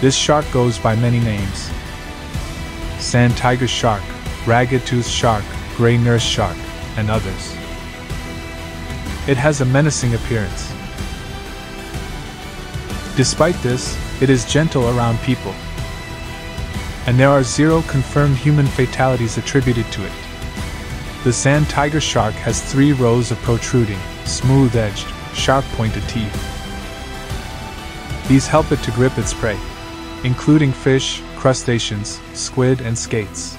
This shark goes by many names sand tiger shark, ragged tooth shark, gray nurse shark, and others. It has a menacing appearance. Despite this, it is gentle around people. And there are zero confirmed human fatalities attributed to it. The sand tiger shark has three rows of protruding, smooth edged, sharp pointed teeth. These help it to grip its prey, including fish, crustaceans, squid, and skates.